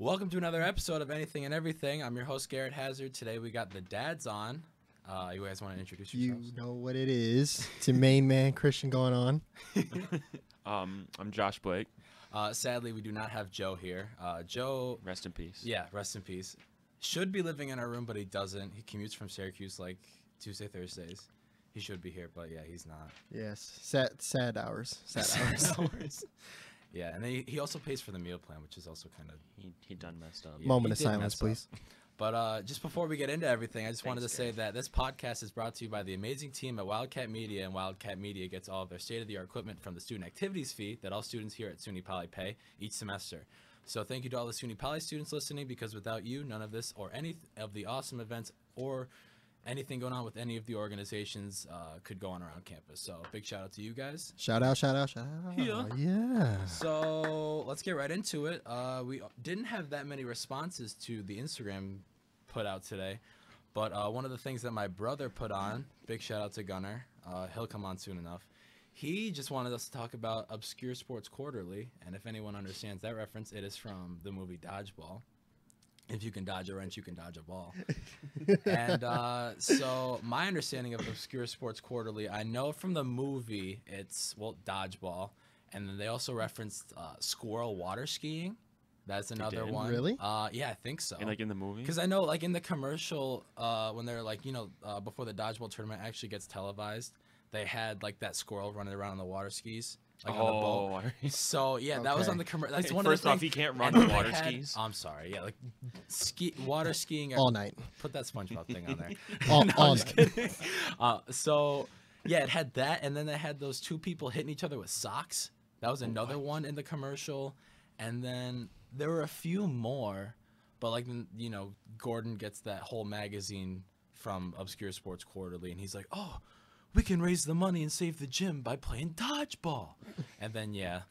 Welcome to another episode of Anything and Everything. I'm your host Garrett Hassard. Today we got the dads on. Uh, you guys want to introduce yourself? You know what it is. It's your main man Christian going on. Um, I'm Josh Blake. Uh, sadly, we do not have Joe here. Uh, Joe, Rest in peace. yeah, rest in peace. Should be living in our room, but he doesn't. He commutes from Syracuse like Tuesday, Thursdays. He should be here, but yeah, he's not. Yes, sad sad hours. Sad hours. hours. Yeah, and then he, he also pays for the meal plan, which is also kind of He he done messed up. Yeah. Moment of silence, mess up. please. But uh, just before we get into everything, I just wanted to Thanks, say that this podcast is brought to you by the amazing team at Wildcat Media, and Wildcat Media gets all of their state-of-the-art equipment from the student activities fee that all students here at SUNY Poly pay each semester. So thank you to all the SUNY Poly students listening, because without you, none of this or any of the awesome events or anything going on with any of the organizations uh, could go on around campus. So big shout out to you guys. Shout out, shout out, shout out. Yeah. Yeah. So let's get right into it. Uh, we didn't have that many responses to the Instagram put out today, but uh, one of the things that my brother put on, big shout out to Gunner, uh, he'll come on soon enough. He just wanted us to talk about Obscure Sports Quarterly, and if anyone understands that reference, it is from the movie Dodgeball. If you can dodge a wrench, you can dodge a ball. and uh, so, my understanding of Obscure Sports Quarterly, I know from the movie, it's well, dodgeball, and then they also referenced uh, squirrel water skiing. That's another one. Really? Uh, yeah, I think so. And like in the movie. Because I know, like in the commercial, uh, when they're like, you know, uh, before the dodgeball tournament actually gets televised, they had like that squirrel running around on the water skis, like on the boat. oh, So yeah, that was on the commercial. That's Hey, one first of the off, things- you can't run and on they water had- skis. I'm sorry. Yeah, like ski water skiing. All night. Put that SpongeBob thing on there. All, No, all I'm just night. kidding. Uh, so yeah, it had that, and then they had those two people hitting each other with socks. That was another one in the commercial, and then there were a few more, but like you know, Gordon gets that whole magazine from Obscure Sports Quarterly, and he's like, "Oh, we can raise the money and save the gym by playing dodgeball," and then yeah.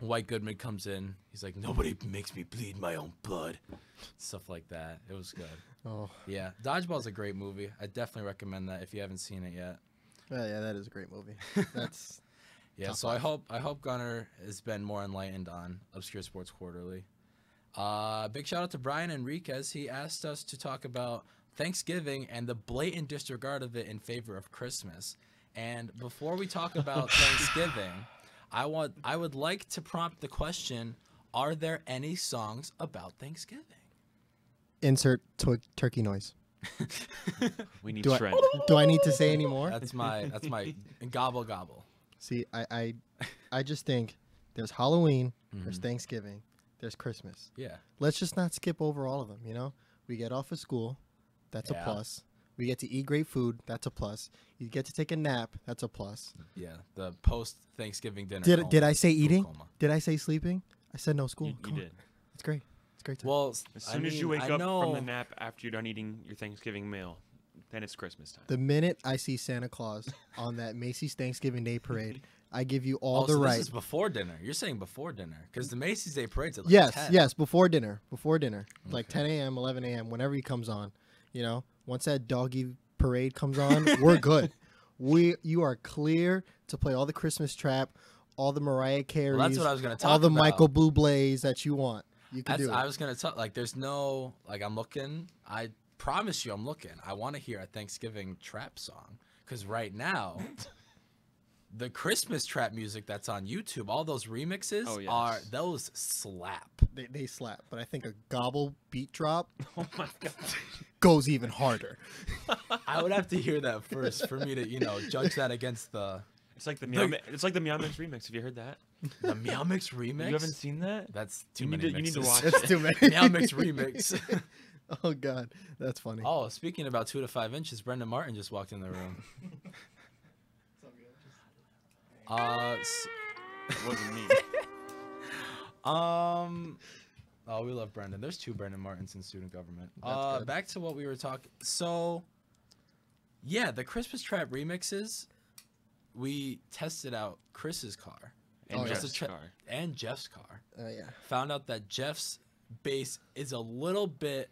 White Goodman comes in. He's like, nobody makes me bleed my own blood. Stuff like that. It was good. Oh, Yeah, Dodgeball's a great movie. I definitely recommend that if you haven't seen it yet. yeah, yeah, that is a great movie. That's Yeah, so I hope I hope Gunner has been more enlightened on Obscure Sports Quarterly. Uh, big shout out to Brian Enriquez. He asked us to talk about Thanksgiving and the blatant disregard of it in favor of Christmas. And before we talk about Thanksgiving, I want I would like to prompt the question: Are there any songs about Thanksgiving? insert tw- turkey noise. we need Do I, Trent. do I need to say any more? That's my that's my gobble gobble. See, I, I, I just think there's Halloween, there's Mhm. Thanksgiving, there's Christmas. Yeah. Let's just not skip over all of them. You know, we get off of school, that's Yeah. a plus. We get to eat great food, that's a plus. You get to take a nap, that's a plus. Yeah, the post Thanksgiving dinner. Did did I say eating? coma. Did I say sleeping? I said no school. You, you did. It's great. It's great. Time. Well, s- As I soon as you wake I up from the nap after you're done eating your Thanksgiving meal, then it's Christmas time. the minute I see Santa Claus on that Macy's Thanksgiving Day parade, I give you all oh, the so right. This is before dinner. You're saying before dinner because the Macy's Day Parade's at like yes, 10. yes, before dinner, before dinner, like 10 a.m., 11 a.m., whenever he comes on. You know, once that doggy parade comes on, we're good. We, you are clear to play all the Christmas trap, all the Mariah Carey, Well, that's what I was gonna talk all the about. Michael Bublé's that you want. You can That's, do it. I was gonna tell. Like, there's no like. I'm looking. I promise you, I'm looking. I want to hear a Thanksgiving trap song because right now. The Christmas trap music that's on YouTube, all those remixes Oh, yes. are those slap. they, they slap, but I think a gobble beat drop Oh my god. goes even harder. I would have to hear that first for me to, you know, judge that against the It's like the Meow Mi- It's like the Meow Mix remix. Have you heard that? the Meow Mix remix. You haven't seen that? That's too You need many to- you need to mixes. watch It's too many. Meow Mix remix. oh God, that's funny. Oh, speaking about two to five inches, Brendan Martin just walked in the room. Uh, s- It wasn't me. um, oh, we love Brendan. There's two Brendan Martins in student government. That's uh, good. back to what we were talking. So, yeah, the Christmas trap remixes. We tested out Chris's car And Oh. Jeff's Just tra- car. and Jeff's car. Uh, yeah. Found out that Jeff's bass is a little bit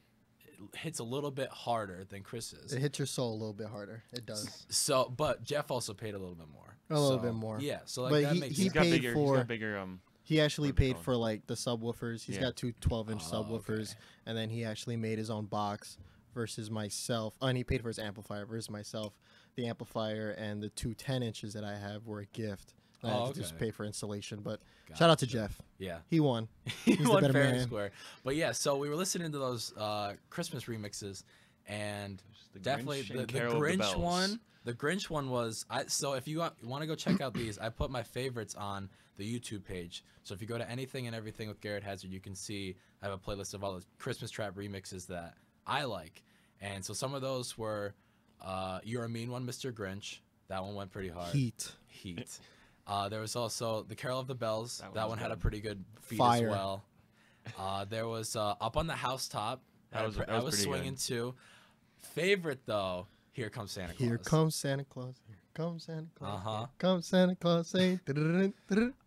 hits a little bit harder than Chris's. It hits your soul a little bit harder. It does. So, but Jeff also paid a little bit more. A little So, bit more. Yeah. So like But that he- makes he He's sense. got paid bigger. He's for- got bigger um He actually paid for like the subwoofers. He's Yeah. got two 12 inch Oh, subwoofers, okay. and then he actually made his own box versus myself. Oh, and he paid for his amplifier versus myself. The amplifier and the two 10 inches that I have were a gift. I Oh, had to just pay for installation, but shout out to Gotcha. Jeff. Yeah. He won. he He's the won better fair and square. But yeah, so we were listening to those uh, Christmas remixes, and The definitely Grinch the, and the Carol of the Grinch one. The Grinch one was I. So if you want to go check out these, I put my favorites on the YouTube page. So if you go to anything and everything with Garrett Hassard, you can see I have a playlist of all the Christmas trap remixes that I like. And so some of those were uh, "You're a Mean One, Mr. Grinch." That one went pretty hard. Heat. Heat. Uh, there was also the Carol of the Bells. That That, one one, was had a pretty good beat Fire. as well. Uh, there was uh, up on the housetop. That I was- pr- that I was was swinging good. too. Favorite though, here comes Santa Claus. Here comes Santa Claus. Here comes Santa Claus. Uh-huh. Here comes Santa Claus. Say, uh,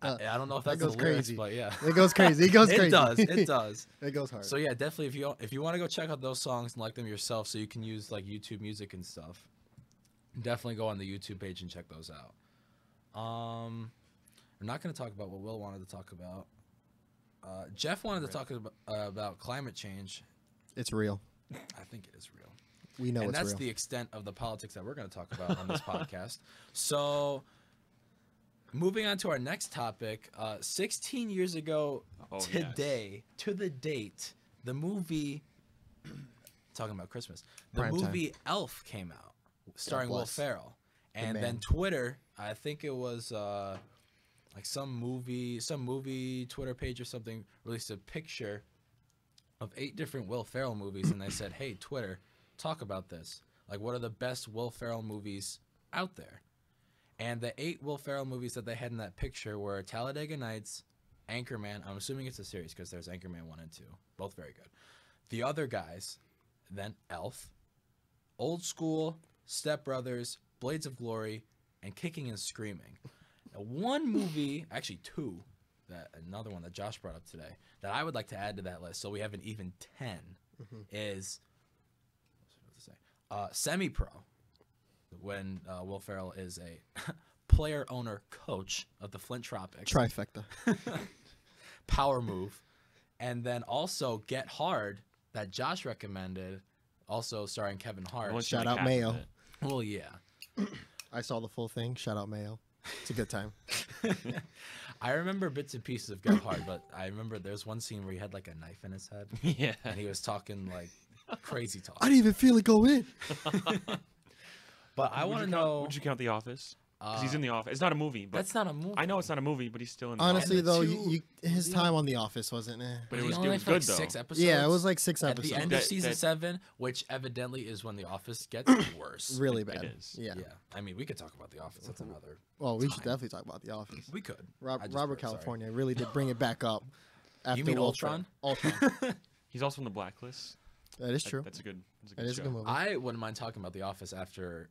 I, I don't know if that that's the goes lyrics, crazy. but yeah, it goes crazy. It goes it crazy. does. It does. it goes hard. So yeah, definitely if you if you want to go check out those songs and like them yourself, so you can use like YouTube Music and stuff, definitely go on the YouTube page and check those out. Um, we're not going to talk about what Will wanted to talk about. Uh, Jeff wanted to talk about, uh, about climate change. It's real. I think it is real. We know and it's that's real. the extent of the politics that we're going to talk about on this podcast. So, moving on to our next topic, uh, 16 years ago Oh, yes. today, to the date, the movie talking about Christmas, the Prime time. movie Elf came out, starring Will. Ferrell, and man. then Twitter, I think it was. Uh, like some movie, some movie Twitter page or something released a picture of eight different Will Ferrell movies, and they said, "Hey, Twitter, talk about this. Like, what are the best Will Ferrell movies out there?" And the eight Will Ferrell movies that they had in that picture were Talladega Nights, Anchorman. I'm assuming it's a series because there's Anchorman one and two, both very good. The other guys, then Elf, Old School, Step Brothers, Blades of Glory, and Kicking and Screaming. Now, one movie, actually two, that another one that Josh brought up today that I would like to add to that list, so we have an even 10 is what to say, uh, semi pro. When uh, Will Ferrell is a player, owner, coach of the Flint Tropics, Trifecta. power move, and then also Get Hard that Josh recommended, also starring Kevin Hart. I only Shout out Mayo. Well, yeah. I saw the full thing. Shout out Mayo. It's a good time. I remember bits and pieces of Get Hard, but I remember there's one scene where he had like a knife in his head yeah. and he was talking like crazy talk. I didn't even feel it go in. But I want to know. Would you count The Office? Because he's uh, in The Office. It's not a movie, but That's not a movie. I know it's not a movie, but he's still in. The Honestly, the though, you, you, his time on The Office wasn't. Eh. But it was- only it was for, like, good, though. Six episodes. Yeah, it was like six at episodes. At the end That- of season that- seven, which evidently is when The Office gets worse. really It- it bad. is. Yeah. Yeah, I mean, we could talk about The Office. That's another. Well, we should definitely talk about The Office. We could. Rob, I just Robert burped, sorry. California really did bring it back up. After mean Ultron? Ultron. He's also in the Blacklist. that is That- true. That's a good. That's a That good is a good movie. I wouldn't mind talking about The Office after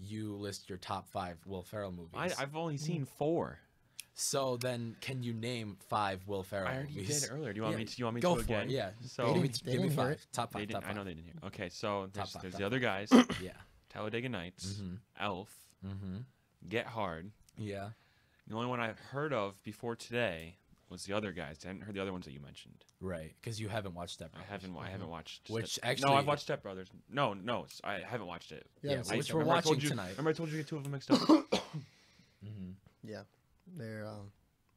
you list your top five Will Ferrell movies. I, I've only seen four. So then, can you name five Will Ferrell movies? I already movies? did earlier. Do you want Yeah, me to? You want me Go to for again? it. Yeah. So They give me, didn't- they give me didn't hear five. it. Top five. didn't, Top I know they didn't hear. Okay, so there's, five, there's top the other guys: Yeah. Talladega Nights, Mm-hmm. Elf, Mm-hmm. Get Hard. Yeah. The only one I've heard of before today was the other guys. I hadn't heard the other ones that you mentioned. Right. Because you haven't watched that. I haven't. I haven't watched. Which Step- actually- no, I've watched Step Brothers. No, no, s- I haven't watched it. Yeah, Yeah, it's- I- which we're remember I told watching you- tonight. Remember I told you to get two of them mixed up? Mm-hmm. yeah. They're um,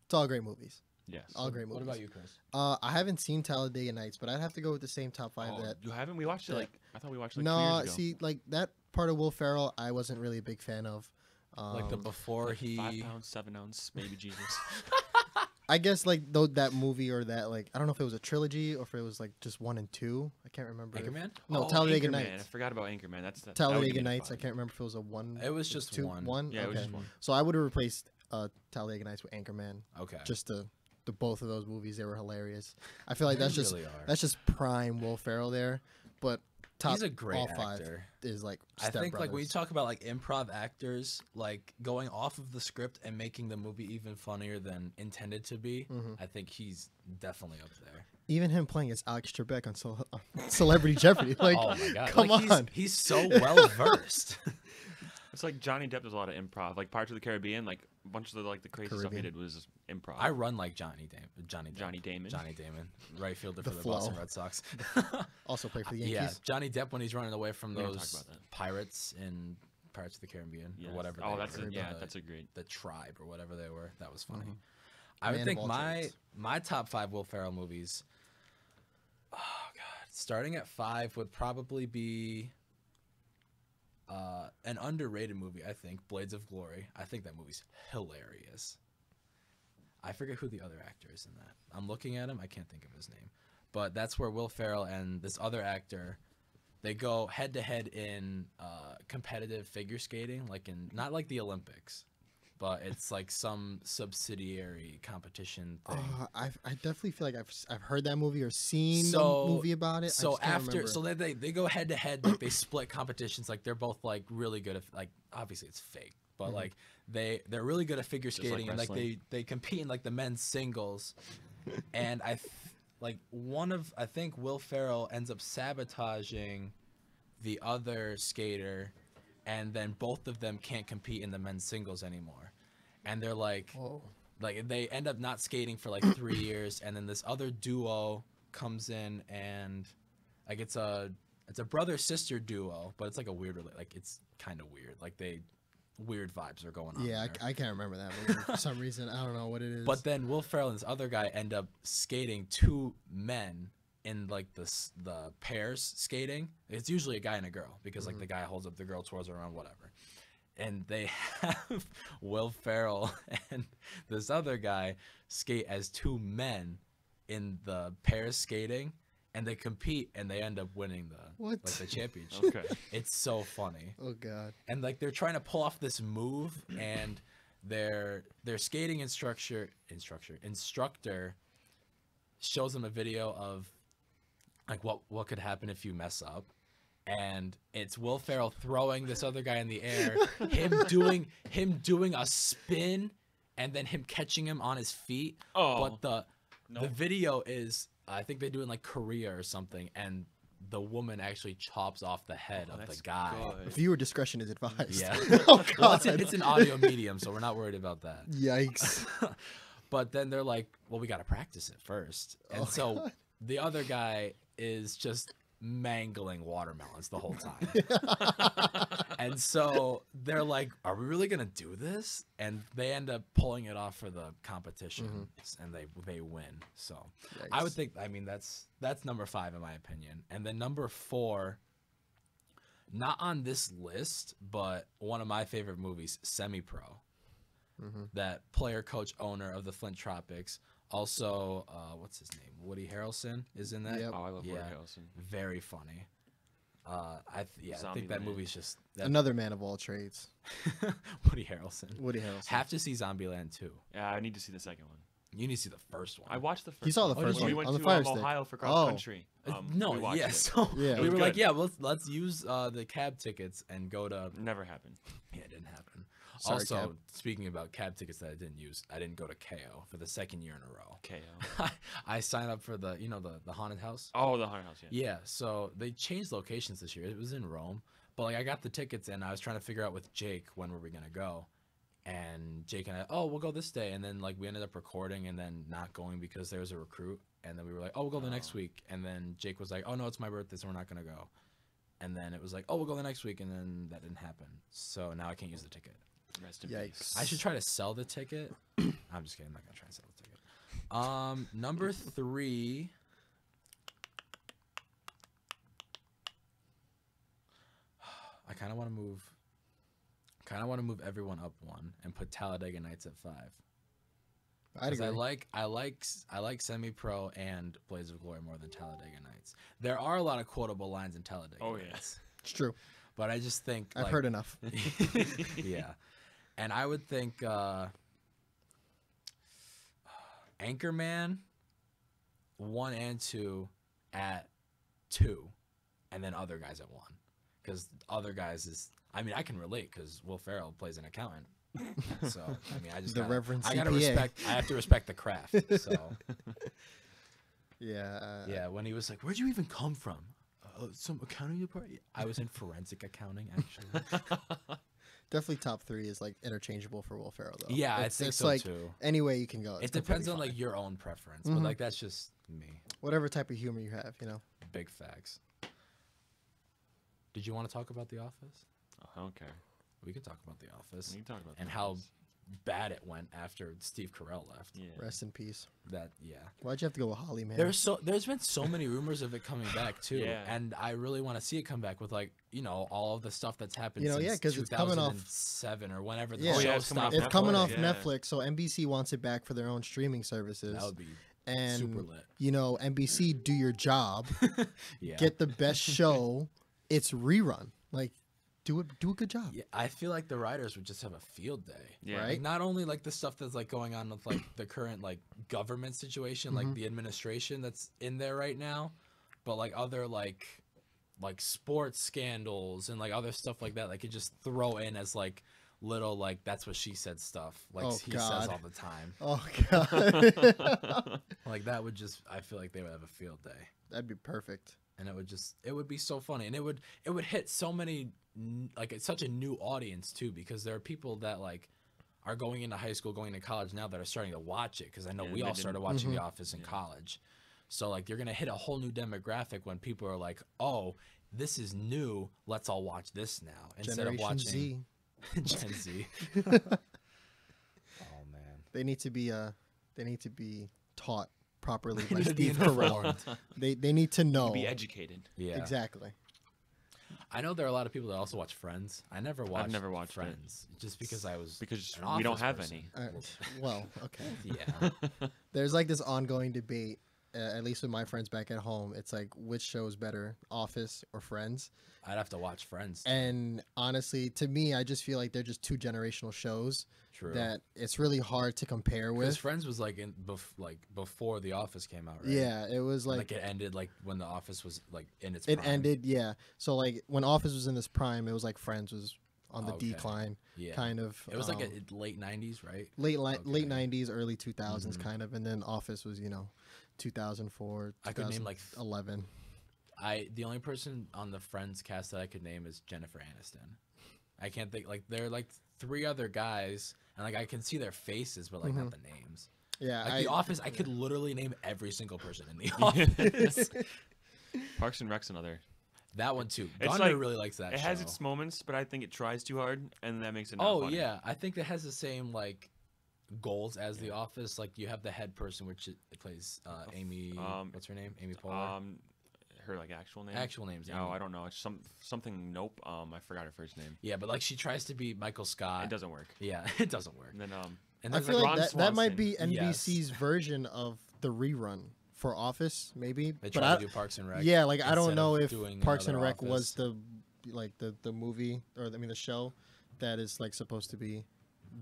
it's all great movies. yes. All great movies. What about you, Chris? Uh, I haven't seen Talladega Nights, but I'd have to go with the same top five Oh, that. you haven't? We watched it like I thought we watched it like two no, years ago. see, like that part of Will Ferrell, I wasn't really a big fan of. Um, Like the before Like he. five pounds, seven ounce, baby Jesus. I guess like though that movie or that like I don't know if it was a trilogy or if it was like just one and two. I can't remember. if- Anchorman? No, Oh, Talladega Anchorman. I forgot about Anchorman. That's that, that would Talladega give me Nights. I can't remember if it was a one. It was just two, one. One. Yeah, it was okay. just one. So I would have replaced uh, Talladega Nights with Anchorman. Okay. Just the the both of those movies. They were hilarious. I feel like that's just really that's just prime Will Ferrell there. But top He's a great all five actor. is like. I think like when you talk about like improv actors, like going off of the script and making the movie even funnier than intended to be, Mhm. I think he's definitely up there. even him playing as Alex Trebek on Cele- Celebrity Jeopardy. Like, oh my god! come like, he's- on. he's, so well versed. It's like Johnny Depp does a lot of improv, like Pirates of the Caribbean. Like a bunch of the like the crazy stuff he did was improv. I run like Johnny Damon. Johnny Depp. Johnny Damon. Johnny Damon, right fielder The for the Boston. Red Sox. Also play for the Yankees. yeah, Johnny Depp when he's running away from We those pirates in Pirates of the Caribbean Yes. or whatever. Oh, that's were, a, yeah, the, that's a great. the tribe or whatever they were. That was funny. Mhm. I would Man of think my trades. my top five Will Ferrell movies. Oh God, starting at five would probably be. Uh, an underrated movie, I think, Blades of Glory. I think that movie's hilarious. I forget who the other actor is in that. I'm looking at him. I can't think of his name, but that's where Will Ferrell and this other actor, they go head to head in uh, competitive figure skating, like in not like the Olympics, but it's like some subsidiary competition thing. Uh, I I definitely feel like I've s- I've heard that movie or seen So- a movie about it. So after remember. so they, they they go head to head like they split competitions like they're both like really good at like obviously it's fake but Mhm. like they they're really good at figure Just like skating and like they they compete in like the men's singles and i th- like one of i think will ferrell ends up sabotaging the other skater and then both of them can't compete in the men's singles anymore and they're like Whoa. like they end up not skating for like three years and then this other duo comes in and like it's a it's a brother sister duo but it's like a weird like it's kind of weird like they weird vibes are going on Yeah, I. I can't remember that movie for some reason. I don't know what it is. but then will ferrell and this other guy end up skating two men in like the the pairs skating it's usually a guy and a girl because like Mhm. the guy holds up the girl twirls her around whatever and they have Will Ferrell and this other guy skate as two men in the pairs skating, and they compete and they end up winning the What? like the championship. Okay. It's so funny, oh god. and like they're trying to pull off this move, and their their skating instructor instructor instructor shows them a video of like what what could happen if you mess up and it's Will Ferrell throwing this other guy in the air, him doing him doing a spin, and then him catching him on his feet. Oh. But the no. the video is I think they do it in like Korea or something, and the woman actually chops off the head Oh, of the guy. good. Viewer discretion is advised. Yeah. oh god. Well, it's, an, it's an audio medium, so we're not worried about that. Yikes. but then they're like, well, we got to practice it first. And Oh, so God. the other guy is just mangling watermelons the whole time. and so they're like, are we really going to do this? And they end up pulling it off for the competition and they they win. So I would think I mean that's that's number 5 in my opinion. And then number 4 not on this list, but one of my favorite movies, Semi Pro Mhm. that player coach owner of the Flint Tropics. Also, uh, what's his name? Woody Harrelson is in that. Yep. Oh, I love Woody Yeah. Harrelson. Very funny. Uh, I th- yeah, I think that Zombieland. movie's just that, Another man of all trades. Woody Harrelson. Woody Harrelson. Have to see Zombieland too. Yeah, I need to see the second one. You need to see the first one. I watched the first. He saw the one. first When We one went on the to Fire um, Stick. Ohio for cross Oh. country. Uh, Um, no, we watched yeah. it. So Yeah. It we was were like, good. yeah, let's let's use uh, the cab tickets and go to. Never happened. Yeah, it didn't happen. Sorry, also, Cab. speaking about cab tickets that I didn't use, I didn't go to KO for the second year in a row. KO. I signed up for the you know the the haunted house. Oh, the haunted house. Yeah. Yeah, so they changed locations this year. It was in Rome, but like I got the tickets and I was trying to figure out with Jake when were we gonna go, and Jake and I, oh, we'll go this day, and then like we ended up recording and then not going because there was a recruit, and then we were like, oh, we'll go the next Oh. week, and then Jake was like, oh no, it's my birthday, so we're not gonna go, and then it was like, oh, we'll go the next week, and then that didn't happen, so now I can't use the ticket. Rest in Yikes. peace. I should try to sell the ticket. I'm just kidding. I'm not gonna try and sell the ticket. Um, number three. I kind of want to move. Kind of want to move everyone up one and put Talladega Nights at five. I'd 'Cause I like I like s- I like Semi Pro and Blades of Glory more than Talladega Nights. There are a lot of quotable lines in Talladega. Oh, yeah. It's true. but I just think I've like, heard enough. yeah. And I would think uh Anchorman one and two at two and then other guys at one. Because other guys is I mean I can relate because Will Ferrell plays an accountant. So I mean I just The gotta, Reverend I gotta CPA. respect I have to respect the craft. So Yeah. Uh, yeah, when he was like, Where'd you even come from? Uh, some accounting department. I was in forensic accounting actually. Definitely top three is like interchangeable for Will Ferrell though. Yeah, it's, I think it's so like too. any way you can go. It depends on fine. like your own preference, Mhm. but like that's just me. whatever type of humor you have. You know. Big facts. Did you want to talk about The Office? I don't care. We could talk about The Office We can talk about and that. how bad it went after Steve Carell left. Yeah. Rest in peace. That yeah. Why'd you have to go with Holly, man? There's so there's been so many rumors of it coming back too, Yeah. and I really want to see it come back with like you know all of the stuff that's happened. You know, yeah, because it's coming off- seven or whenever the Yeah. Oh, show yeah, it's coming stopped. off it's coming Netflix, off yeah. Netflix, so NBC wants it back for their own streaming services. That would be and super lit. you know, NBC, do your job, Yeah. get the best show. It's rerun. Like, do it. Do a good job. yeah, I feel like the writers would just have a field day. Yeah. Right? Like not only like the stuff that's like going on with like the current like government situation, like Mhm. the administration that's in there right now, but like other like like sports scandals and like other stuff like that. Like could just throw in as like little like that's what she said stuff like Oh, he God. says all the time. Oh god, Like that would just I feel like they would have a field day. that'd be perfect. And it would just it would be so funny and it would it would hit so many like it's such a new audience too because there are people that like are going into high school going to college now that are starting to watch it because i know Yeah, we all started didn't- watching Mhm. the office in Yeah. college. So like you're gonna hit a whole new demographic when people are like oh this is new let's all watch this now instead Generation of watching Z, gen z. Oh man. They need to be uh, they need to be taught properly by need be Steve Carell. informed. They they need to know Be educated. yeah exactly. i know there are a lot of people that also watch friends i never watched never watched it. friends just because i was Because an we don't have person. any. Uh, well, okay. yeah There's like this ongoing debate, uh, at least with my friends back at home. It's like which show is better, Office or Friends? I'd have to watch Friends. And honestly, to me, I just feel like they're just two generational shows True. that it's really hard to compare because with. Friends was like in bef- like before The Office came out, right? Yeah, it was Like, like, it ended like when The Office was like in its. it prime. ended. Yeah, so like when Office was in this prime, it was like Friends was on the Okay. decline, Yeah. kind of. It was like um, a, late '90s, right? late li- late nineties, early two thousands, Mhm. kind of, and then Office was you know, two thousand four. I could name like eleven. I the only person on the Friends cast that I could name is Jennifer Aniston. I can't think like there are like three other guys, and like I can see their faces, but like not mm-hmm. the names. Yeah, Like I, The Office, I could literally name every single person in The Office. Parks and Rec's another. that one too. It's Gunner like- really likes that. It has its moments, but I think it tries too hard, and that makes it. Not Oh funny. yeah, I think that has the same like goals as The Office. Like you have the head person, which plays uh, Amy. Um, what's her name? Amy Poehler. Um, her like actual name. Actual names. No, Amy. I don't know. It's some something. Nope. Um, I forgot her first name. Yeah, but like she tries to be Michael Scott. it doesn't work. Yeah, it doesn't work. And then um, And I feel like, like Ron that, that might Swanson. be Yes. NBC's version of the rerun for Office, maybe. they but try I, to do Parks and Rec. yeah, like I don't know if doing, Parks and their Rec was the like the the movie or I mean the show that is like supposed to be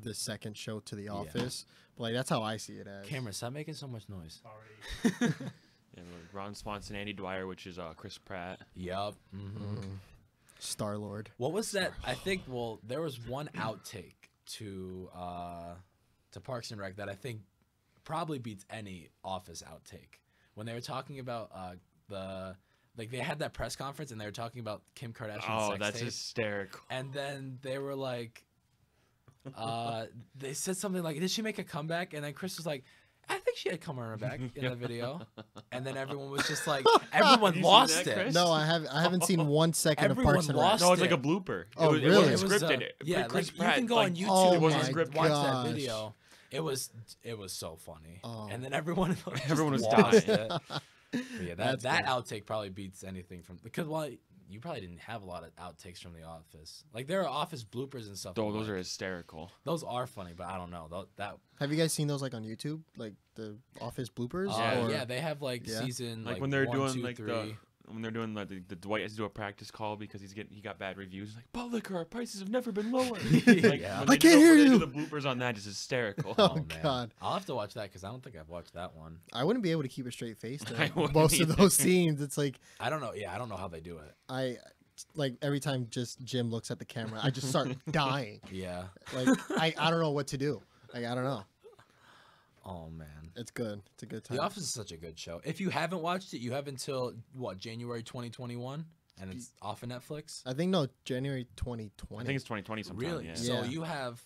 the second show to The Office. But like that's how I see it as. Cameron, stop making so much noise. Already. yeah, Ron Swanson, Andy Dwyer, which is uh Chris Pratt. Yup. hmm Star Lord. What was that? I think. Well, there was one outtake to uh, to Parks and Rec that I think probably beats any Office outtake when they were talking about uh, the like they had that press conference and they were talking about Kim Kardashian's Oh, sex that's tape, hysterical. and then they were like, uh, they said something like, "Did she make a comeback?" And then Chris was like. I think she had come on her back in the video, and then everyone was just like, everyone lost that, it. Chris? No, I have I haven't seen one second of Everyone Parks and Rec. lost No, it's like it. a blooper. Oh, it was, really? It It wasn't was, uh, scripted. yeah, Chris like, Pratt, you can go like, on YouTube Oh it wasn't and scripted. watch gosh. that video. It was it was so funny, Oh. and then everyone just Everyone was lost dying. it. But yeah, that That's that good. outtake probably beats anything from because well, you probably didn't have a lot of outtakes from The Office. Like there are Office bloopers and stuff. Oh, those like, are hysterical. those are funny, but I don't know tho- that. Have you guys seen those like on YouTube, like the Office bloopers? Uh, Yeah. or- yeah, they have like Yeah. season Like, like, when they're one, doing two, like the three. When they're doing like the, the Dwight has to do a practice call because he's getting he got bad reviews. Like, but look, our prices have never been lower. like, Yeah. I can't do, hear you. The bloopers on that is hysterical. Oh, oh, man. God. I'll have to watch that because I don't think I've watched that one. I wouldn't be able to keep a straight face I during wouldn't most of those scenes. It's like I don't know. Yeah, I don't know how they do it. I like every time just Jim looks at the camera, I just start dying. Yeah. Like I, I don't know what to do. Like I don't know. Oh man. It's good. It's a good time. The Office is such a good show. If you haven't watched it, you have until what January 2021 and it's off of Netflix. I think no, January 2020. I think it's 2020 sometime. Really? Yeah. So Yeah. you have,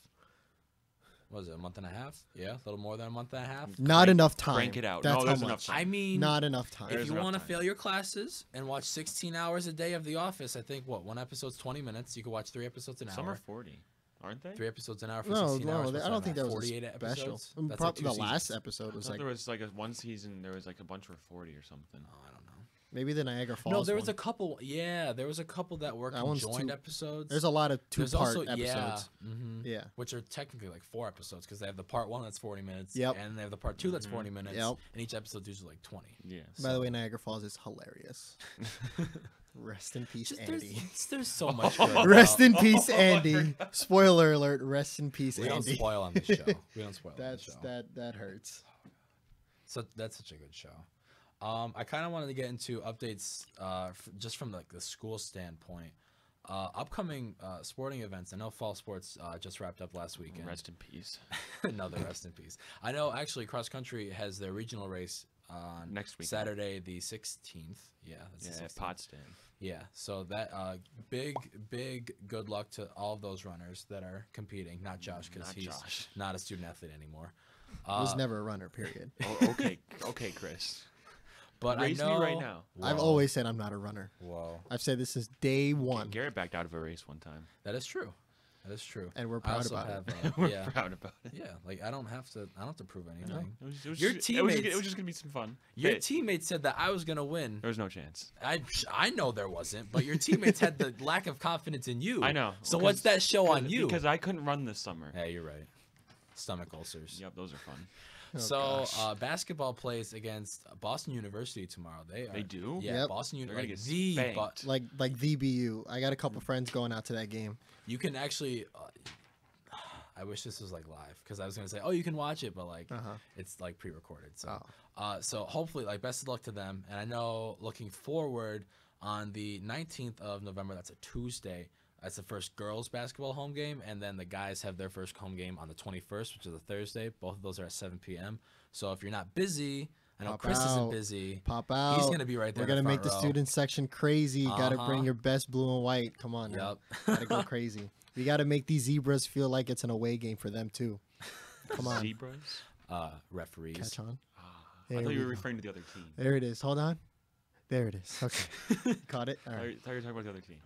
what was it, a month and a half? Yeah, a little more than a month and a half. not crank- enough time. crank it out. That's No, how there's much. enough time. I mean, Not enough time. if There's you enough want to time. fail your classes and watch 16 hours a day of The Office, I think what one episode's 20 minutes. You could watch three episodes an Some hour. are 40, aren't they? Three episodes an hour for no, 16 no, hours. I don't think now? that was 48 a special. episodes. Um, That's prob- like two the last episode was thought like there was like a one season. There was like a bunch for 40 or something. Oh, I don't know. maybe the Niagara Falls. No, there was one. a couple. Yeah, there was a couple that were That conjoined two- episodes. There's a lot of two There's part also episodes. yeah, mhm, Yeah. which are technically like four episodes because they have the part one that's 40 minutes. Yep. And they have the part two that's Mhm. 40 minutes. Yep. And each episode's usually like 20. Yeah. By the way, Niagara Falls is hilarious. Rest in peace, Just, Andy. there's so much. good Rest in peace, Andy. Spoiler alert. Rest in peace, We don't Andy. spoil on the show. We don't spoil That's on the show. that that hurts. So that's such a good show. Um, I kind of wanted to get into updates, uh, f- just from like the school standpoint. Uh, upcoming uh, sporting events. I know fall sports uh, just wrapped up last weekend. Rest in peace. Another rest in peace. I know actually cross country has their regional race on Next week. Saturday the 16th. Yeah, that's Yeah, the at 16th. Potsdam. Yeah, so that uh, big, big good luck to all of those runners that are competing. Not Josh because he's Josh. not a student athlete anymore. was Uh, never a runner. Period. Oh, okay, okay, Chris. but Race I me know, right now. I've always said I'm not a runner. whoa. I've said this is day one, Garrett backed out of a race one time. That is true. That is true. and we're proud also about have, it. uh, We're yeah, proud about it. yeah. Like I don't have to. I don't have to prove No, anything. it was, it was Your just, it was, just, it was just gonna be some fun. Your It- teammate said that I was gonna win. there was no chance. I I know there wasn't, but your teammates had the lack of confidence in you. I know. So what's that show on you? Because I couldn't run this summer. yeah, you're right. Stomach ulcers. Yep, those are fun. Oh, so uh, basketball plays against Boston University tomorrow. They are, They do? Yeah, Yep. Boston They're gonna University. get the but spanked. like like VBU. I got a couple friends going out to that game. you can actually. Uh, I wish this was like live because I was gonna say, oh, you can watch it, but like Uh huh. it's like pre-recorded. So, Oh. uh, so hopefully, like best of luck to them. And I know looking forward on the 19th of November, that's a Tuesday. That's the first girls basketball home game, and then the guys have their first home game on the 21st, which is a Thursday. Both of those are at 7 p.m. So if you're not busy, I know Pop Chris isn't busy. Pop out. He's gonna be right there. We're gonna the make the front row. student section crazy. You gotta Uh-huh. bring your best blue and white. Come on. Yep. gotta go crazy. We gotta make these zebras feel like it's an away game for them too. Come on, Zebras? uh, referees. catch on. Ah, There I thought you were go. referring to the other team. There it is. Hold on. There it is. Okay, caught it. All I thought right. you thought you were talking about the other team.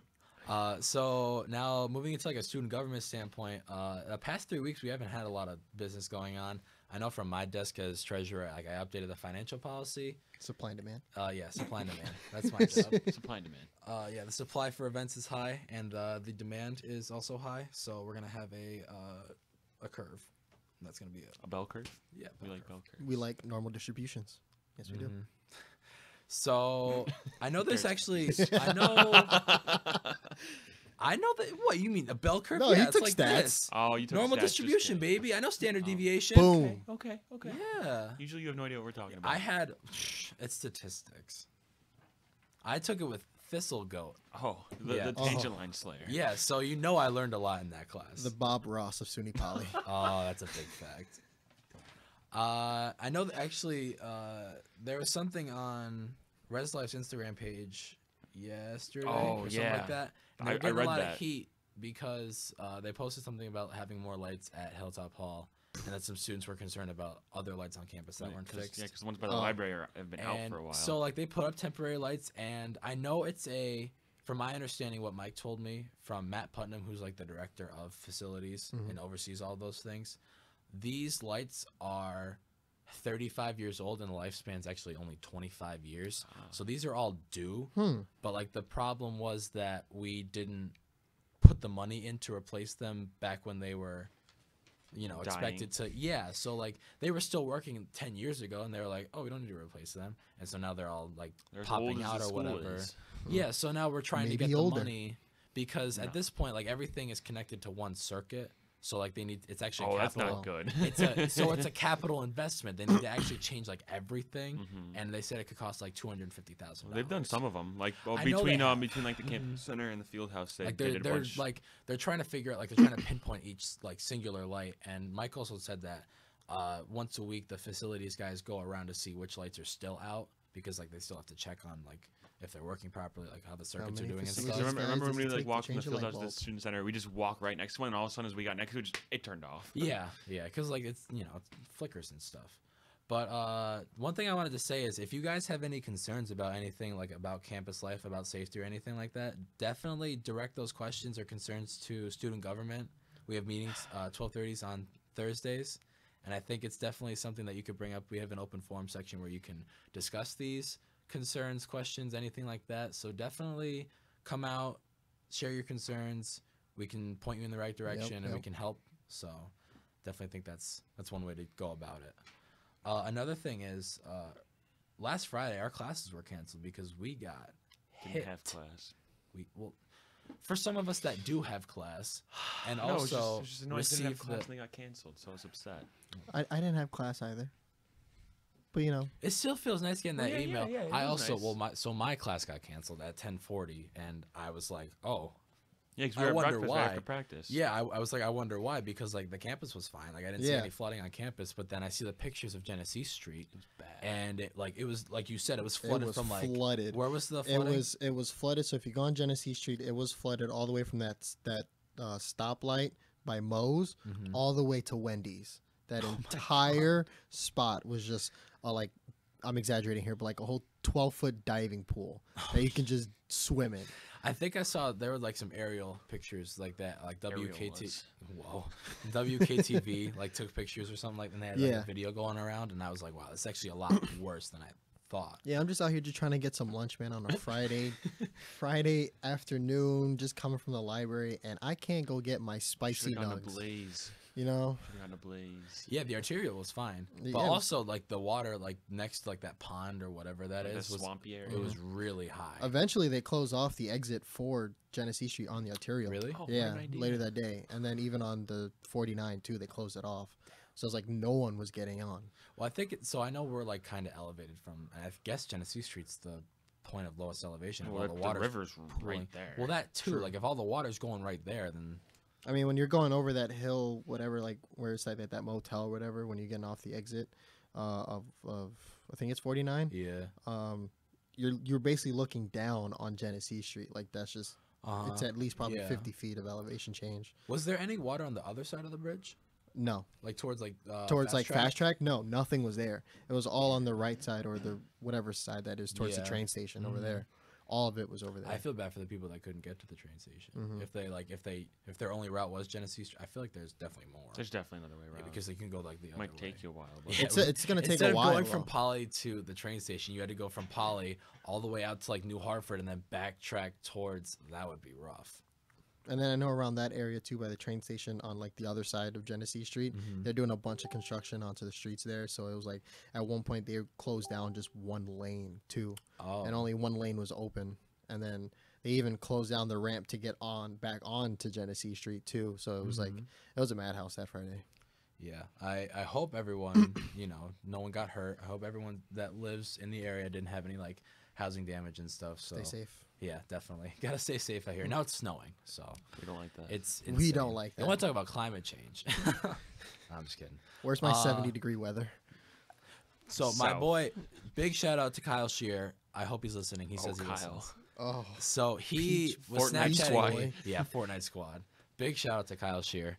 Uh, so now moving into like a student government standpoint, uh, the past three weeks we haven't had a lot of business going on. I know from my desk as treasurer, like I updated the financial policy. Supply and demand. Uh, yeah, supply and demand. That's my job. Supply and demand. Uh, yeah, the supply for events is high, and uh, the demand is also high. So we're gonna have a uh, a curve. That's gonna be it. A bell curve? Yeah, We like bell curves. We like normal distributions. Yes, we do. Mhm. So I know there's There's- actually I know I know that what you mean a bell curve. No, yeah, he it's took like stats. this. Oh, you took Normal stats, just distribution, baby. I know standard Oh. deviation. Boom. Okay, okay. Yeah. Usually you have no idea what we're talking about. I had it's statistics. I took it with Thistle Goat. Oh, the, Yeah. the Oh. line slayer. Yeah, so you know I learned a lot in that class. The Bob Ross of SUNY Poly. Oh, that's a big fact. Uh, I know that actually uh, there was something on Res Life's Instagram page yesterday Oh, or something yeah. like that. And I- they were I getting read a lot that. of heat because uh, they posted something about having more lights at Hilltop Hall, and that some students were concerned about other lights on campus that Yeah, weren't fixed. Yeah, because the ones by the Oh. library are, have been out for a while. So like they put up temporary lights, and I know it's a, from my understanding, what Mike told me from Matt Putnam, who's like the director of facilities Mhm. and oversees all those things. These lights are 35 years old, and the lifespan's actually only 25 years. Ah. So these are all due. hmm. But like the problem was that we didn't put the money in to replace them back when they were, you know, Dying. expected to. Yeah, so like they were still working ten years ago, and they were like, oh, we don't need to replace them, and so now they're all like They're popping out or whatever. is. Yeah, so now we're trying to get older. the money because No. at this point, like everything is connected to one circuit. So like they need it's actually Oh, a that's capital. not good. it's a so it's a capital investment. They need to actually change like everything, Mhm. and they said it could cost like two hundred fifty thousand. They've done some of them, like well, they between um between like the campus center and the field house. They, like they they're did they're like they're trying to figure out like they're trying to pinpoint each like singular light and mike also said that uh once a week the facilities guys go around to see which lights are still out because like they still have to check on like if they're working properly, like how the circuits are doing and Because stuff. remember, remember when we it like take walked from the change field light house to the student center? We just walk right next to one, and all of a sudden, as we got next to it, just, it turned off. Yeah, yeah, because like it's you know it's flickers and stuff. But uh, one thing I wanted to say is if you guys have any concerns about anything like about campus life, about safety or anything like that, definitely direct those questions or concerns to student government. We have meetings uh, 12:30s on Thursdays, and I think it's definitely something that you could bring up. We have an open forum section where you can discuss these concerns, questions, anything like that. So definitely come out, share your concerns. We can point you in the right direction, and we can help. So definitely think that's that's one way to go about it. Uh, another thing is, uh, last Friday our classes were canceled because we got Didn't hit. have class. We well, for some of us that do have class, and no, it was just, it also was just annoying. Didn't have class the. and they got canceled, so I was upset. I, I didn't have class either. But you know, It still feels nice getting that yeah, yeah, email. yeah, it I also nice. well, my so my class got canceled at 10:40, and I was like, oh, Yeah, because I were wonder breakfast right after practice. Yeah, I, I was like, I wonder why because like the campus was fine. Like I didn't see any flooding on campus, but then I see the pictures of Genesee Street, it was bad. and it like it was like you said, it was it flooded was from like flooded. where was the It was it was flooded. So if you go on Genesee Street, it was flooded all the way from that that uh, stoplight by Moe's Mhm. all the way to Wendy's. That Oh entire spot was just uh, like I'm exaggerating here, but like a whole 12 foot diving pool that you can just swim in. I think I saw there were like some aerial pictures like that, like WKT. Whoa, WKTV like took pictures or something like, that. and they had like, Yeah. a video going around, and I was like, wow, it's actually a lot worse than I thought. Yeah, I'm just out here just trying to get some lunch, man, on a Friday, Friday afternoon, just coming from the library, and I can't go get my spicy Should have gone to. Blaze. You know, Should have gone to Blaze. Yeah, the arterial was fine, but Yeah. also like the water, like next to like that pond or whatever that Like is, was swampy area. it was really high. eventually they close off the exit for Genesee Street on the arterial. Really? Oh, yeah, later that day, and then even on the 49 too, they closed it off. So it's like no one was getting on. Well, I think it, so. I know we're like kind of elevated from. I guess Genesee Street's the point of lowest elevation. Well, all the, the the water's river's pooling. right there. Well, that too. True. Like if all the water's going right there, then I mean, when you're going over that hill, whatever, like where it's like at that motel or whatever, when you're getting off the exit uh, of of I think it's 49. yeah. Um, you're you're basically looking down on Genesee Street. Like that's just Uh-huh. it's at least probably yeah. 50 feet of elevation change. Was there any water on the other side of the bridge, No, like towards like uh, towards Fast like Track? fast track. No, nothing was there. It was all on the right side or the whatever side that is towards Yeah. the train station over Mhm. there. All of it was over there. I feel bad for the people that couldn't get to the train station. Mhm. If they like, if they, if their only route was Genesee Street, I feel like there's definitely more. There's definitely another way Yeah, around. because they can go like the it other might way. take you a while. But it's it was- it's gonna take Instead a of while. going from though. Poly to the train station, you had to go from Poly all the way out to like New Hartford and then backtrack towards. That would be rough. And then I know around that area too, by the train station on like the other side of Genesee Street, Mhm. they're doing a bunch of construction onto the streets there. So it was like at one point they closed down just one lane too, Oh, and only one lane was open. And then they even closed down the ramp to get on back on to Genesee Street too. So it was like Mhm. it was a madhouse that Friday. Yeah, I, I hope everyone, you know, no one got hurt. I hope everyone that lives in the area didn't have any like housing damage and stuff. So Stay safe. yeah, definitely gotta stay safe out here. Now it's snowing, so we don't like that. it's We don't like that. I want to talk about climate change. I'm just kidding. Where's my Uh, 70 degree weather? So my boy, big shout out to Kyle Shear. I hope he's listening. He Oh, says he Kyle. listens. Oh, So he Peach was Fortnite Snapchatting. squad. Yeah, Fortnite squad. Big shout out to Kyle Shear.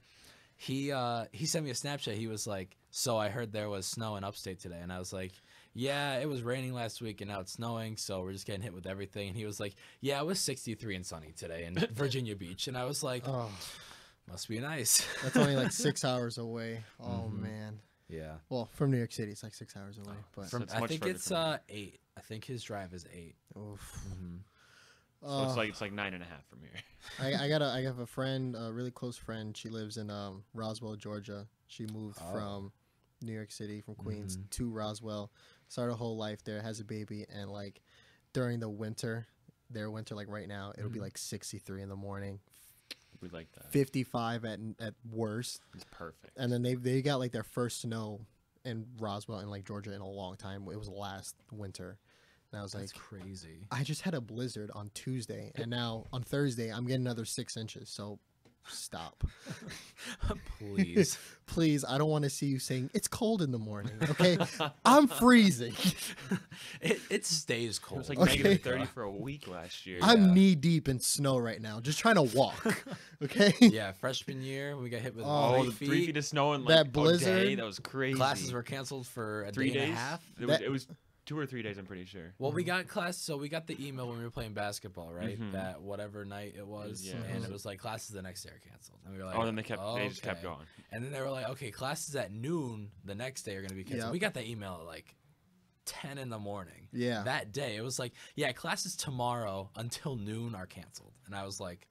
He uh he sent me a Snapchat. He was like, "So I heard there was snow in upstate today," and I was like, "Yeah, it was raining last week and now it's snowing, so we're just getting hit with everything." And he was like, "Yeah, it was 63 and sunny today in Virginia Beach," and I was like, oh, "Must be nice." that's only like six hours away. Oh Mhm. man. yeah. Well, from New York City, it's like six hours away. But From it's I think it's uh eight. I think his drive is eight. oof. hmm so Uh, it's like it's like nine and a half from here. I, I got a I have a friend, a really close friend. She lives in um, Roswell, Georgia. She moved Oh. from New York City, from Queens Mhm. to Roswell. Started a whole life there. Has a baby, and like during the winter, their winter, like right now, it'll be Mhm. like 63 in the morning, We like that. 55 at at worst, It's perfect. and then they they got like their first snow in Roswell and like Georgia in a long time. It was last winter, and I was That's like. crazy. I just had a blizzard on Tuesday, and now on Thursday I'm getting another six inches. So Stop. Please. Please, I don't want to see you saying it's cold in the morning. Okay, I'm freezing. it, it stays It cold. was like Okay. negative 30 for a week last year. I'm Yeah. knee deep in snow right now, just trying to walk. Okay. yeah, freshman year we got hit with Oh, Oh, three the feet. three feet of snow in like That a day. blizzard. That was crazy. Classes were canceled for a three day days. and a half. It was, it was two or three days. I'm pretty sure. Well, we got class, so we got the email when we were playing basketball, right? Mhm. That whatever night it was, Yeah. and it was like classes the next day are canceled, and we were like, oh, then they kept. They just kept "Okay." going. And then they were like, okay, classes at noon the next day are gonna be canceled. Yep. We got that email at like ten in the morning. Yeah. That day, it was like, yeah, classes tomorrow until noon are canceled, and I was like,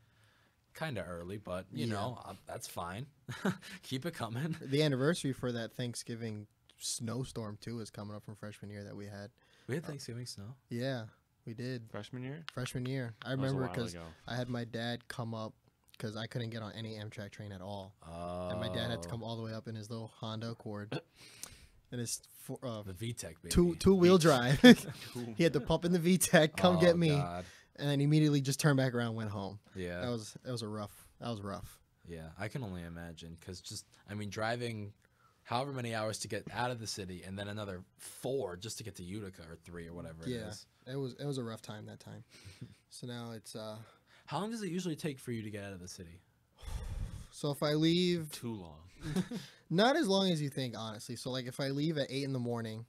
kind of early, but you Yeah. know, uh, that's fine. Keep it coming. the anniversary for that Thanksgiving snowstorm too is coming up from freshman year that we had. We had Thanksgiving snow. Yeah, we did Freshman year. freshman year. I That remember because. I had my dad come up because I couldn't get on any Amtrak train at all, Oh, and my dad had to come all the way up in his little Honda Accord, and his four, uh, the VTEC baby. two two wheel drive. He had to pump in the VTEC, come Oh, get me, God. and then immediately just turned back around, and went home. Yeah. That was that was a rough. That was rough. Yeah, I can only imagine because just I mean driving however many hours to get out of the city and then another four just to get to Utica or three or whatever it Yeah. is. It was it was a rough time that time. so now it's uh. How long does it usually take for you to get out of the city? So if I leave Too long. Not as long as you think, honestly. So, like, if I leave at eight in the morning,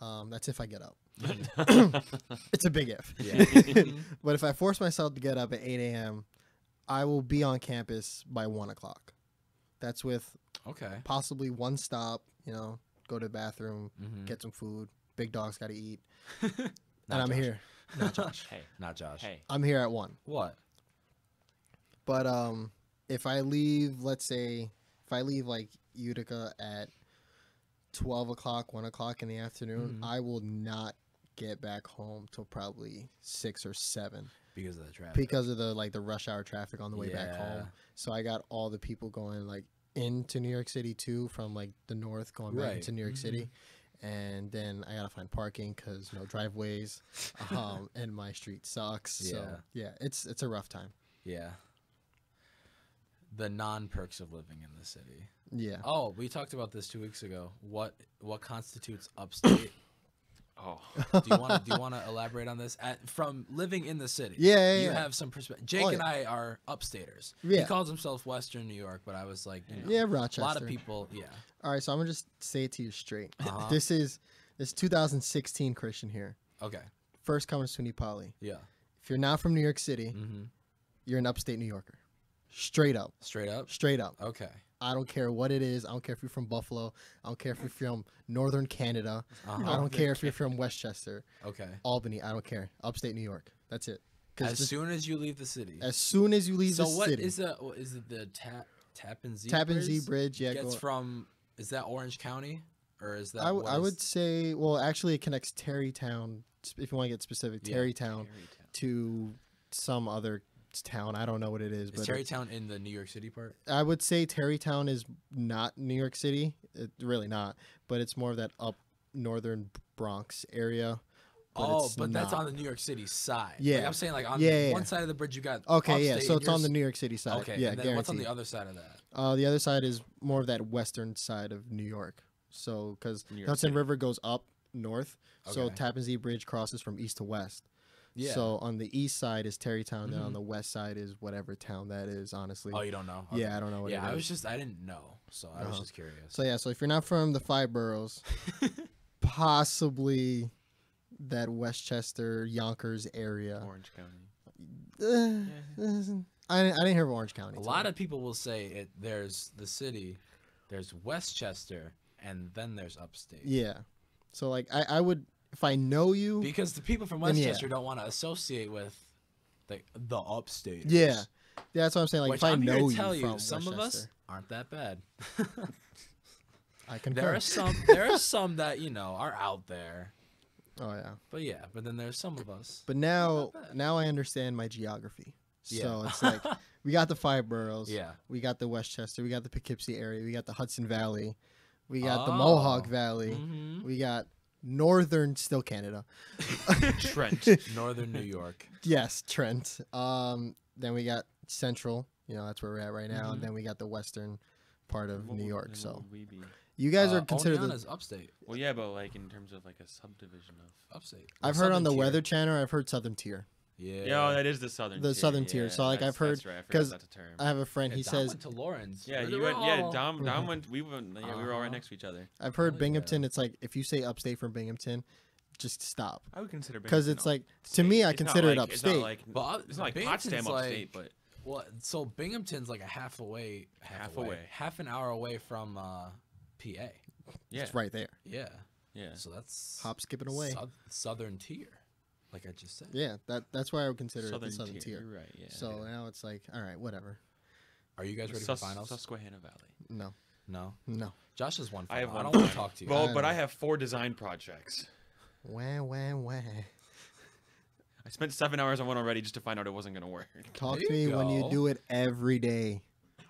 um, that's if I get up. It's a big if. Yeah. But if I force myself to get up at eight a.m., I will be on campus by one o'clock. That's with okay. possibly one stop. You know, go to the bathroom, Mhm. get some food. Big dog's got to eat, Not and I'm Josh. here. Not Josh. hey, Not Josh. hey. I'm here at one. What? But um, if I leave, let's say, if I leave like Utica at twelve o'clock, one o'clock in the afternoon, Mhm. I will not get back home till probably six or seven Because of the traffic. because of the like the rush hour traffic on the way back home. So I got all the people going like into New York City too from like the north going back Right. into New York City. And then I gotta find parking because no driveways, um, and my street sucks. So Yeah. yeah, it's it's a rough time. Yeah. The non perks of living in the city. Yeah. Oh, we talked about this two weeks ago. What what constitutes upstate? Oh, do you want to do you want to elaborate on this? At, from living in the city, Yeah, yeah, you yeah. have some perspective. Jake Oh, and. I are upstaters. Yeah. He calls himself Western New York, but I was like, you know, Yeah, a lot of people. Yeah, All right, so I'm gonna just say it to you straight. Uh-huh. This is this 2016 Christian here. okay, First coming to SUNY Poly. yeah, If you're not from New York City, hmm you're an upstate New Yorker. Straight up, straight up. straight up. Okay, I don't care what it is. I don't care if you're from Buffalo. I don't care if you're from Northern Canada. uh-huh. I don't care if you're from Westchester, okay. Albany. I don't care. Upstate New York. That's it. As just- soon as you leave the city. as soon as you leave so the what city, is the what is it the tap Tappan Zee Tappan Zee Bridge. Yeah, gets from? Is that Orange County or is that? I, w- I would say, well, actually, it connects Tarrytown. If you want to get specific, Yeah, Tarrytown to some other town. I don't know what it is, Is but Tarrytown in the New York City part? I would say Tarrytown is not New York City. It, really not, but it's more of that up northern Bronx area. But oh, but that's on the New York City side. Like, Yeah. I'm saying like on Yeah, yeah, one side of the bridge you got. Okay, yeah. So it's on the New York City side. Okay, yeah, and then what's on the other side of that? Uh, the other side is more of that western side of New York. So because Hudson. River goes up north, so Okay. Tappan Zee Bridge crosses from east to west. Yeah. So on the east side is Tarrytown, then on Mhm. the west side is whatever town that is. Honestly, oh, you don't know? yeah, I don't know what yeah, I was just I didn't know, so I was Uh-huh. just curious. So yeah, so if you're not from the five boroughs, possibly that Westchester, Yonkers area. Orange County. Uh, I, didn't- I didn't hear of Orange County. a lot be- of people will say it. There's the city, there's Westchester, and then there's upstate. yeah. So like I, I would if I know you, Because the people from Then yeah. Westchester don't want to associate with the the upstate. yeah, yeah, that's what I'm saying. Like Which if I I'm here know to tell you, you, from some of us aren't that bad. I can. there are some there are some that you know are out there. Oh yeah. But yeah, but then there's some of us. But now, now I understand my geography. Yeah. So it's like we got the five boroughs. Yeah. We got the Westchester. We got the Poughkeepsie area. We got the Hudson Valley. We got the Mohawk Oh. Valley. Mhm. We got northern, still Canada. Trent. Northern New York. Yes, Trent. Um, then we got Central, You know, that's where we're at right now. Mhm. And then we got the western part of What New York. what So would we be? you guys Uh, are considered. The, Oneonta's upstate. Well, yeah, but like in terms of like a subdivision of. Upstate. I've heard on the tier. Weather Channel. I've heard Southern Tier. Yeah. Yeah, oh, that is the southern. The tier. southern tier. yeah, So, like, I've heard- because right, I forgot 'cause that's a term. I have a friend. Yeah, He Dom says went to Lawrence. Yeah, you went. Yeah, Dom. Dom went. We went. Yeah, we were all right Uh-huh. next to each other. I've heard Oh, yeah. Binghamton. It's like if you say upstate from Binghamton, just stop I would consider because it's like to me I It's not consider it like- It's upstate. not like, But uh, it's not like Binghamton's Potsdam like- upstate, but Well, so Binghamton's like a half away, half, Half away, away. half an hour away from uh, PA. yeah, It's right there. Yeah. yeah. So that's Hop, skipping away. southern tier, like I just said. Yeah, that that's why I would consider it Southern, the southern tier. tier. You're right. Yeah. So now it's like, all right, whatever. Are you guys ready Sus- for finals? Susquehanna Valley. No, no. no. Josh has one. I have Final. I don't want to talk to you. Well, I but know. I have four design projects. Wah wah wah. I spent seven hours on one already just to find out it wasn't gonna work. Talk There to me you when you do it every day.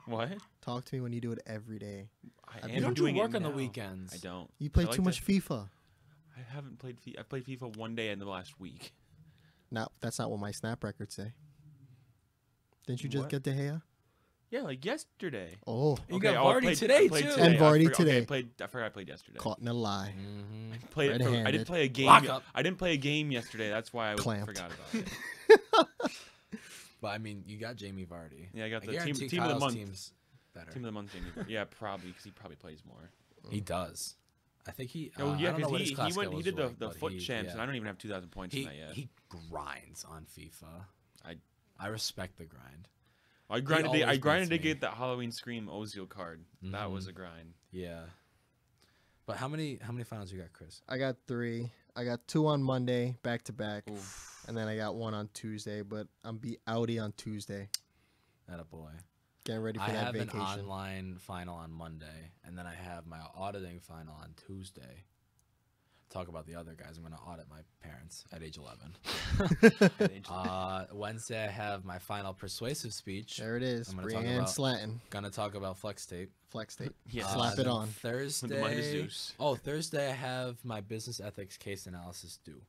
What? Talk to me when you do it every day. I I've am you don't doing it work on the weekends. I don't. You play I like too to- much FIFA. I haven't played. FIFA. I played FIFA one day in the last week. No, that's not what my snap records say. Didn't you just What? get De Gea? Yeah, like yesterday. Oh, You Okay, got oh, Vardy played- today too. today. And I Vardy forgot- okay, today. I played. I forgot I played yesterday. caught in a lie. hmm I played. it for- I didn't play a game. Lock up. I didn't play a game yesterday. That's why I was, Clamped. forgot about it. But I mean, you got Jamie Vardy. Yeah, I got I the team. guarantee Team of the month. Team's better. Team of the month. Jamie. Vardy. Yeah, probably because he probably plays more. He does. I think he. Oh uh, I yeah, because he, he went. He did the, like, the foot he- champs, yeah. and I don't even have two thousand points He in that yet. he grinds on FIFA. I- I respect the grind. I grinded. To, I grinded to me. get that Halloween Scream Ozil card. That was a grind. Yeah. But how many how many finals you got, Chris? I got three. I got two on Monday, back to back, and then I got one on Tuesday. But I'm be outie on Tuesday. That a boy. Getting ready for I that have vacation. an online final on Monday, and then I have my auditing final on Tuesday. Talk about the other guys. I'm going to audit my parents at age 11. At age- Uh, Wednesday, I have my final persuasive speech. there it is. I'm gonna talk Brienne about- Slatton, Gonna talk about flex tape. flex tape. Yeah. Uh, Slap it then on. With the Midas Thursday. Zeus. Oh, Thursday I have my business ethics case analysis due.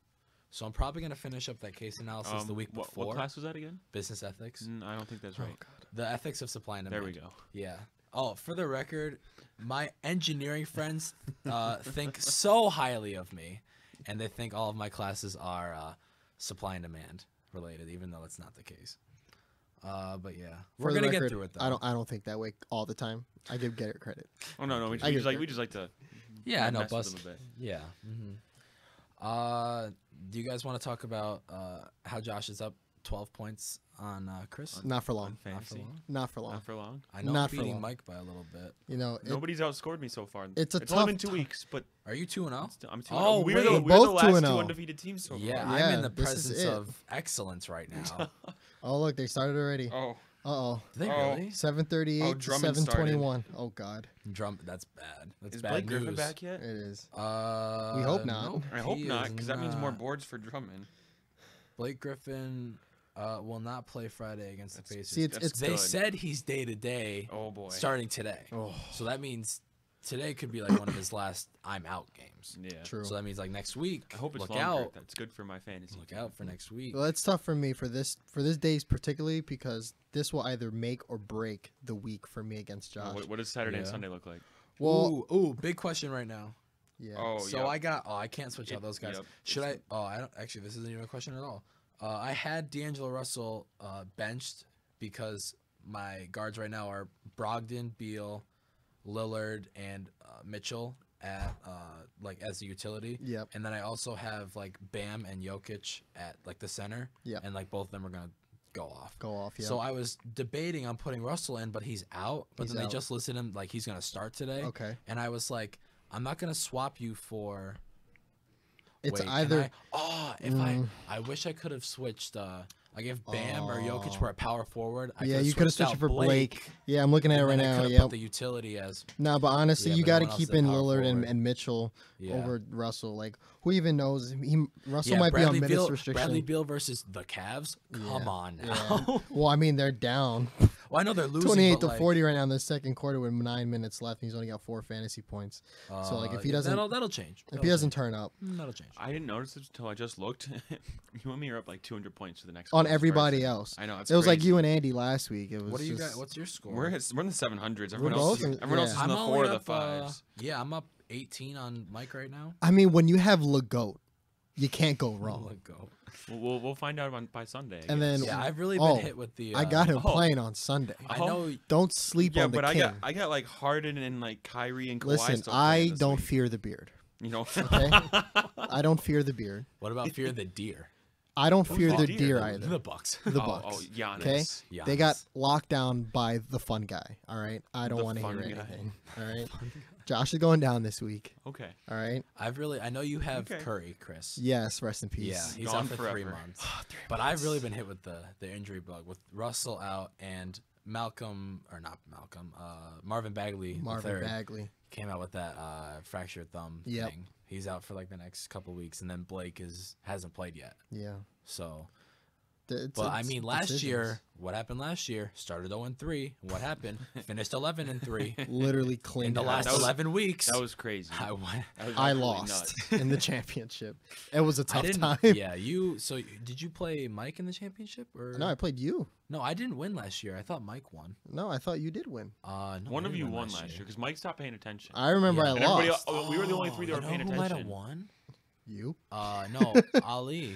So I'm probably gonna finish up that case analysis the Um, week what, before. what class was that again? Business ethics. Mm, I don't think that's Oh, right. God. The ethics of supply and demand. there we go. Yeah. Oh, for the record, my engineering friends uh, think so highly of me, and they think all of my classes are uh, supply and demand related, even though it's not the case. Uh, but yeah, we're the gonna record, get through it though. I don't. I don't think that way all the time. I give get Garrett credit. Oh no, no, we, I we just like we just like to. Yeah, I know. mess Bust. them a bit. Yeah. hmm Uh, do you guys want to talk about uh, how Josh is up 12 points on uh, Chris? Not for long. Not for fantasy, long? Not for long. not for long. I know Not I'm beating long. Mike by a little bit. You know, it, Nobody's outscored me so far. It's a it's only been two weeks, but Are you two and zero? still- I'm two. Oh, we're wait. the, We're we're the both two last and two oh. undefeated teams so Yeah, far. Yeah, I'm in the presence of excellence right now. oh look, they started already. Oh, Uh oh. Do they Oh. really? Seven thirty-eight Oh, to Drummond seven twenty-one. Oh God, Drum. That's bad. That's is bad Blake news. Griffin back yet? it is. Uh, We hope not. nope, I hope not, because that means more boards for Drummond. Blake Griffin uh, will not play Friday against the Pacers. See, it's That's it's they good. said he's day to day, Oh boy. starting today. oh So that means today could be like one of his last I'm out games. Yeah. true. So that means like next week. I hope it's look longer. out. That's good for my fantasy. Look out for next week. Well, it's tough for me for this for this days particularly because this will either make or break the week for me against Josh. What, what does Saturday and Sunday look like? well, ooh, ooh, big question right now. yeah. Oh, so yep. I got. Oh, I can't switch out those guys. yep. Should I? Oh, I don't. Actually, this isn't even a question at all. Uh, I had D'Angelo Russell uh, benched because my guards right now are Brogdon, Beal, Lillard, and uh, Mitchell at uh, like as a utility. Yep. And then I also have like Bam and Jokic at like the center. Yep. And like both of them are gonna go off. Go off. Yeah. So I was debating on putting Russell in, but he's out. But He's then out. they just listed him like he's gonna start today. okay. And I was like, I'm not gonna swap you for. It's Wait, either I, oh, if Mm. I I wish I could have switched. Uh, like if Bam or Jokic Oh. were a power forward, I Yeah, you coulda switched switched it for Blake. Yeah, I'm looking at it right now. Yeah. the utility as No, but honestly, Yeah, you got to keep in Lillard and, and Mitchell yeah. over Russell. Like, who even knows? He Russell yeah, might Bradley be on minutes Beal, restriction. Bradley Beal versus the Cavs. Come on now. well, I mean, they're down. Well, I know they're losing. 28 but, to like, 40 right now in the second quarter with nine minutes left, and he's only got four fantasy points. So, like, if he uh, doesn't- that'll that'll change. If That'll he doesn't turn up Mm, that'll change. I didn't notice it until I just looked. you and me are up like 200 points for the next. on everybody person. else, I know. It's it was like you and Andy last week. It was What do you just, got? What's your score? We're hit, we're in the 700s. We're Everyone else, both is, in- everyone else yeah. is in I'm the four or the up, uh, fives. yeah, I'm up 18 on Mike right now. I mean, when you have Legoat, you can't go wrong. Let go. We'll, we'll, we'll find out on, by Sunday. I And guess. then- Yeah, I've really been Oh, hit with the. I uh, got him oh. playing on Sunday. I Oh. know. Don't sleep yeah, on the but I got I got like Harden and like Kyrie and Kawhi Listen, still I this don't week. fear the beard. You know. Okay, I don't fear the beard. What about Fear the Deer? I don't fear the the deer? deer either. The Bucks. The oh, Bucks. oh, Giannis. Okay, they got locked down by the fun guy. All right, I don't want to hear guy. anything. All right, Josh is going down this week. Okay. All right. I've really. I know you have Okay. Curry, Chris. Yes, rest in peace. Yeah, he's Gone out for three forever. months. but I've really been hit with the the injury bug with Russell out and Malcolm or not Malcolm, uh, Marvin Bagley the Marvin third Bagley. came out with that uh, fractured thumb Yep. thing. He's out for like the next couple weeks, and then Blake is hasn't played yet. Yeah. So, Th- it's- but I mean, last decisions. year, what happened last year? Started 0 and 3. What happened? Finished 11 and 3. literally In cleaned the last was- 11 weeks, That was crazy. I went. Was I lost in the championship. It was a tough time. Yeah, you. So did you play Mike in the championship or No, I played you. No, I didn't win last year. I thought Mike won. No, I thought you did win. Uh, no, One of you won last year because Mike stopped paying attention. I remember Yeah. I And lost. el- oh, we were the only three that you were know paying who might have won? You? Uh, no, Ali.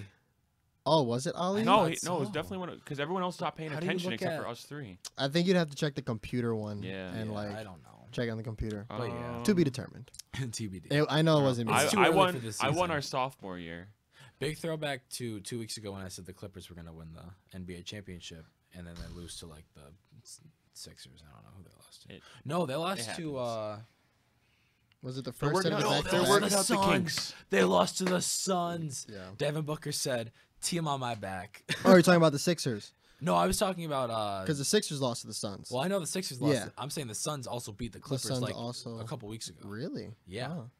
Oh, was it Ali? No, he, no, it was definitely one because everyone else stopped paying How do you attention look except for at- us three. I think you'd have to check the computer one. Yeah. And Yeah, like I don't know. check on the computer. But yeah. to be determined. TBD. It- I know it wasn't me. I, It's too I early won. for this I won season. our sophomore year. Big throwback to two weeks ago when I said the Clippers were gonna win the NBA championship, and then they lose to like the S- Sixers. I don't know who they lost to. It- no, they lost to. happens. uh was it the first working set of No, back they they're lost working to the out the Suns. kinks. They lost to the Suns. Yeah. Devin Booker said, "Team on my back." Oh, you're talking about the Sixers no, I was talking about. uh because the Sixers lost to the Suns. Well, I know the Sixers lost. Yeah. it. I'm saying the Suns also beat the Clippers Suns like also- a couple weeks ago. Really? Yeah. Wow.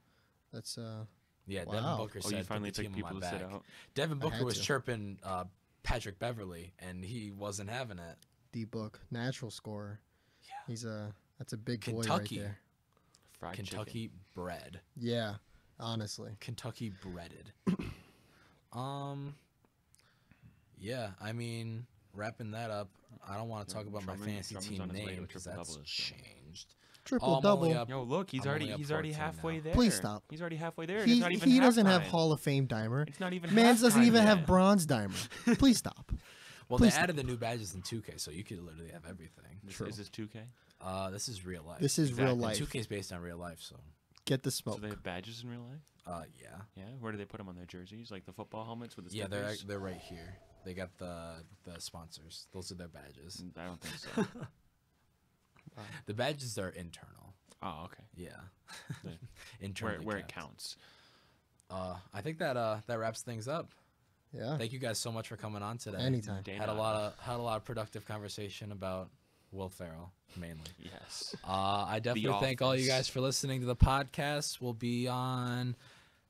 That's uh. Yeah, Wow. Devin Booker Oh, said, you finally the team picked on people my to sit back." out. Devin Booker was to. chirping uh, Patrick Beverley, and he wasn't having it. D book natural scorer. Yeah. He's a that's a big boy right there. Fried chicken. Kentucky bred. Yeah, honestly. Kentucky breaded. um. Yeah, I mean, wrapping that up. I don't want to talk about my Drummond- fantasy Drummond's team on his way to name a because that's double changed. Triple Oh, double. up- Yo, look, he's I'm already he's already halfway now. there. Please stop. He's already halfway there. and He, not even he doesn't have. Hall of Fame dimer. It's not even. Mans doesn't even yet. have bronze dimer. Please stop. Well, Please they added the new badges in 2K, so you could literally have everything. This- True. Is this 2K? Uh, this is real life. This is real life. 2K is based on real life, so Get the smoke. So they have badges in real life? uh, yeah, Yeah. Where do they put them on their jerseys? Like the football helmets with the yeah, they're they're right here. They got the the sponsors. Those are their badges. Mm, I don't think so. The badges are internal. oh, okay. Yeah, The- internally Where where it counts. Uh, I think that uh that wraps things up. Yeah. Thank you guys so much for coming on today. Anytime. Day Had a lot of had a lot of productive conversation about Will Ferrell mainly. Yes. Uh, I definitely thank all you guys for listening to the podcast. We'll be on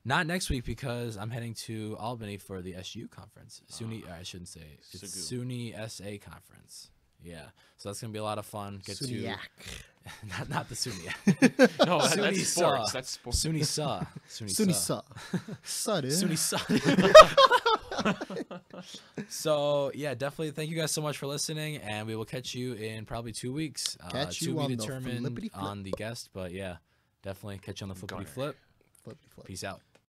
not next week because I'm heading to Albany for the SU conference. SUNY, I shouldn't say it's Sugu. SUNY SA conference. Yeah, so that's gonna be a lot of fun. Get SUNYAC. to not not the SUNY, No, that, SUNY that's saw. sports. That's sports. SUNY SA, SUNY SA. sa. Sa, dude. SUNY SA. so yeah, definitely thank you guys so much for listening, and we will catch you in probably two weeks. Catch uh, you to on be the determined flippity flip. on the guest, but yeah, definitely catch you on the flippity flip. Flippity flip. Peace out.